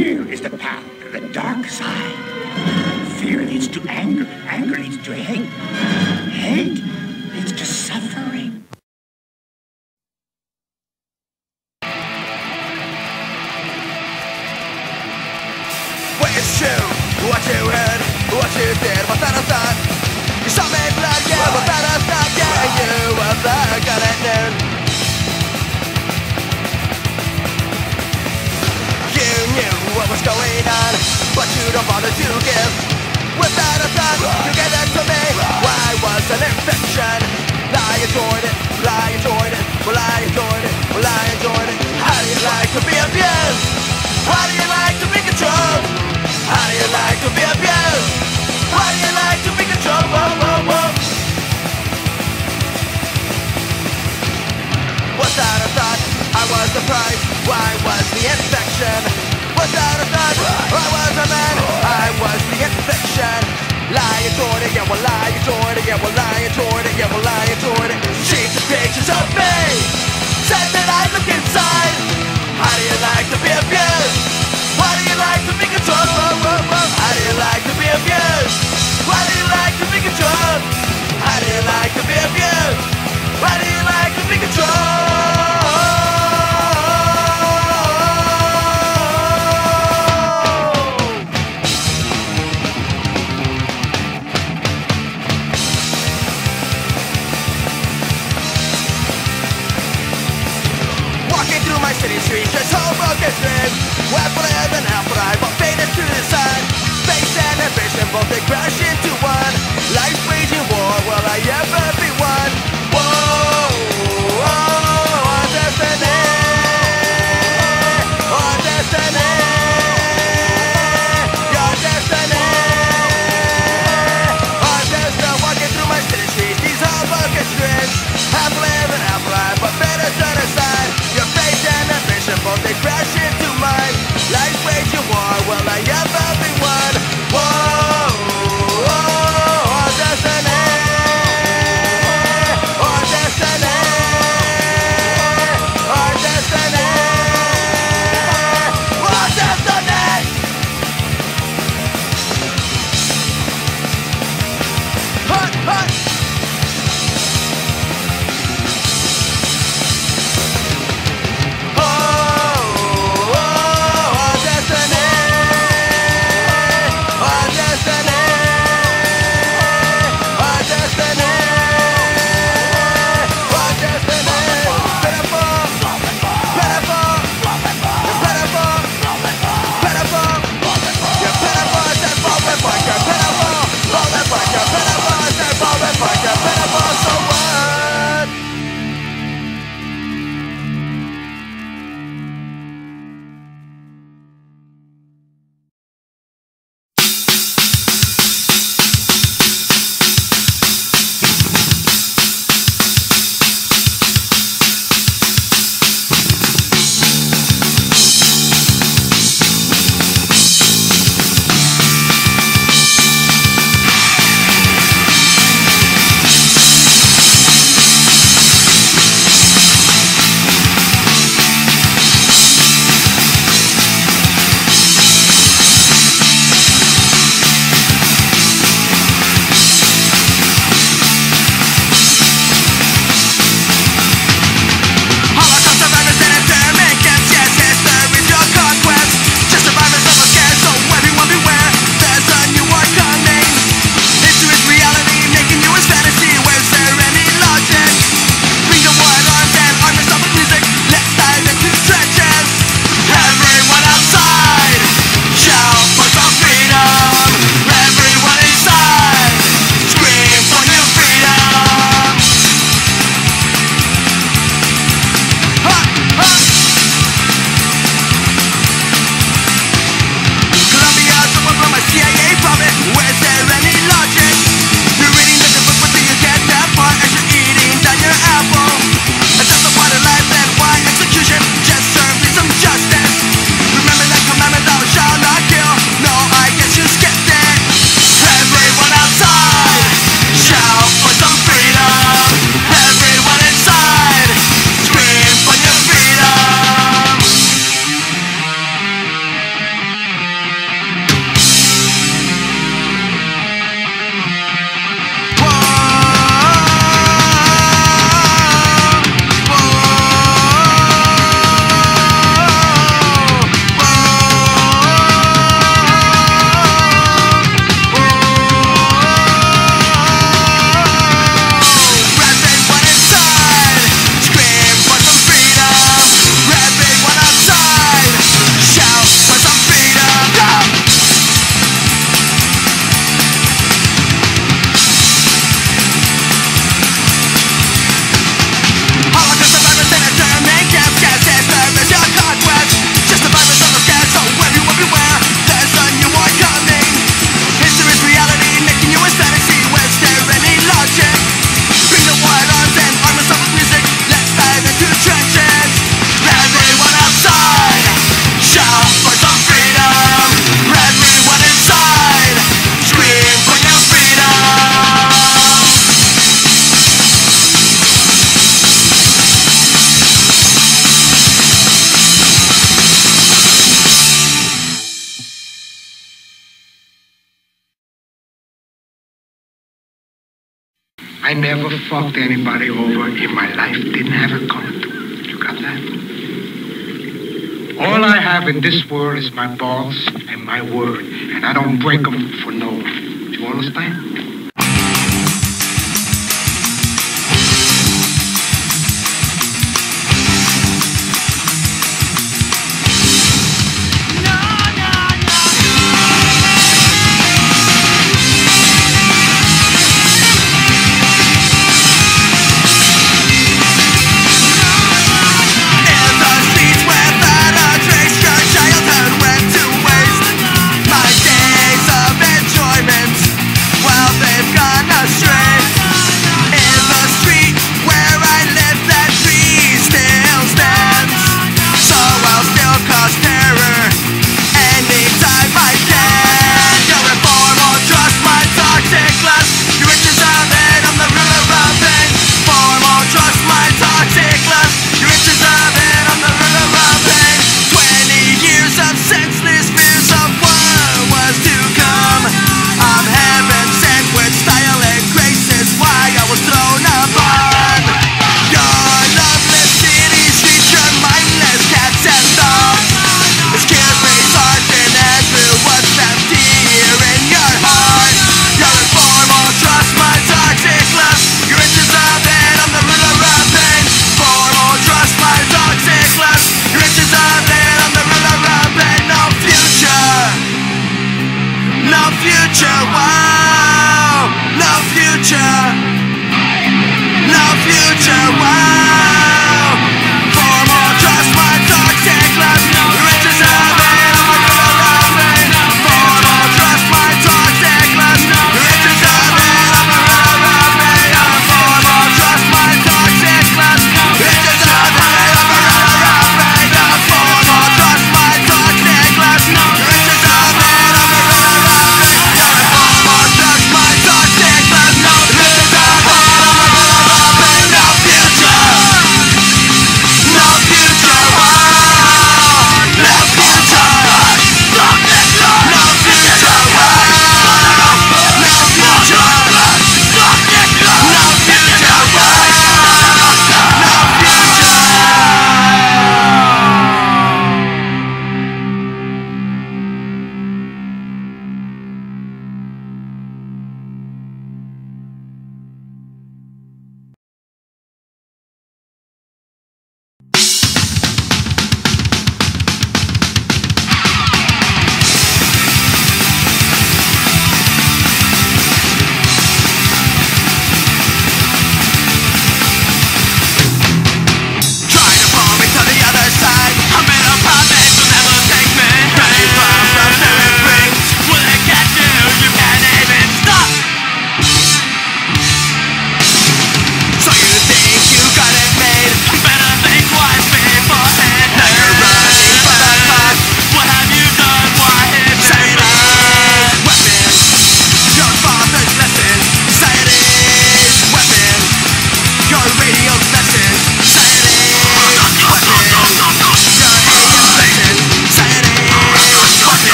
Fear is the path to the dark side. Fear leads to anger. Anger leads to hate. Hate leads to suffering. You bother to give. Without a thought, you gave that to me. Why was an infection? I enjoyed it, I enjoyed it, well I enjoyed it, well I enjoyed it. How do you like to be abused? How do you like to be controlled? How do you like to be abused? How do you like to be controlled? Whoa, whoa, whoa. Without a thought, I was prize. Why was the infection? Without a thought, I was a man. I was the infection. Lie enjoyed it, yeah, well I enjoyed it, yeah, well I enjoyed it, yeah, well I enjoyed it. Sheets of pictures of me said that I look inside. How do you like to be abused? Why do you like to be controlled? How do you like to be abused? Why do you like to be controlled? How do you like to be abused? Why do you like to be controlled? I never fucked anybody over in my life. Didn't have a gun. You got that? All I have in this world is my balls and my word, and I don't break them for no one. Do you understand?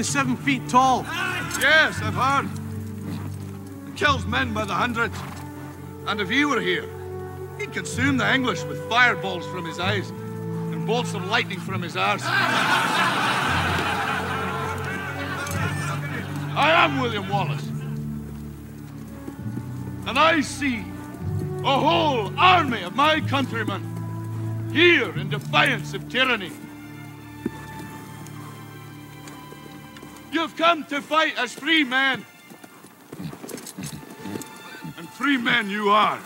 to seven feet tall. Yes, I've heard. Kills men by the hundreds. And if he were here, he'd consume the English with fireballs from his eyes and bolts of lightning from his arse. I am William Wallace. And I see a whole army of my countrymen here in defiance of tyranny. You've come to fight as free men. And free men you are.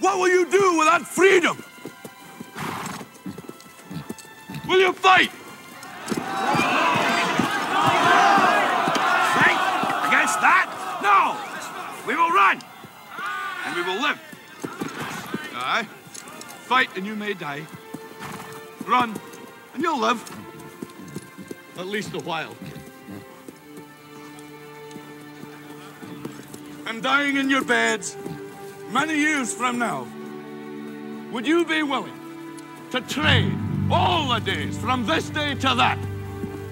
What will you do without freedom? Will you fight? Fight against that? No! We will run! And we will live. Aye. Fight and you may die. Run and You'll live. At least a while. And dying in your beds many years from now, would you be willing to trade all the days from this day to that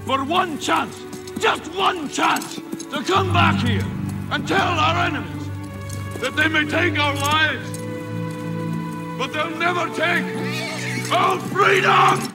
for one chance, just one chance, to come back here and tell our enemies that they may take our lives, but they'll never take our freedom!